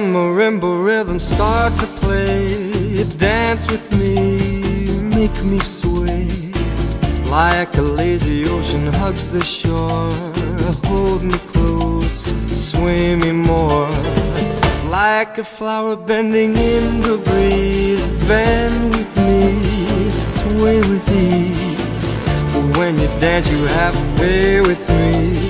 When marimba rhythms start to play Dance with me, make me sway. Like a lazy ocean hugs the shore Hold me close, sway me more. Like a flower bending in the breeze Bend with me, sway with ease. When you dance you have to pay with me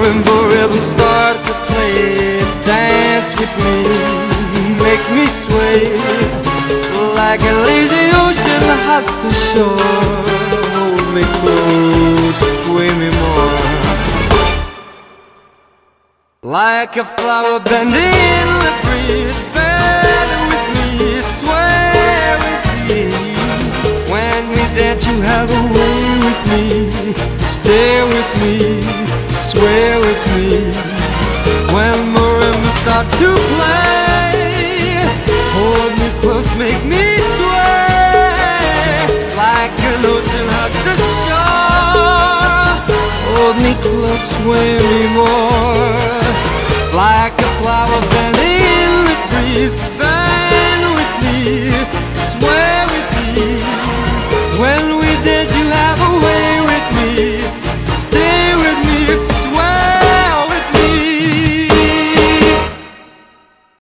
marimba rhythms start to play, dance with me, make me sway like a lazy ocean hugs the shore. Hold me close, sway me more. Like a flower bending in the breeze, bend with me, sway with me. When we dance, you have a way with me. Stay with me, to play. Hold me close, make me sway like an ocean hugs the shore. Hold me close, sway me more like a flower bending in the breeze.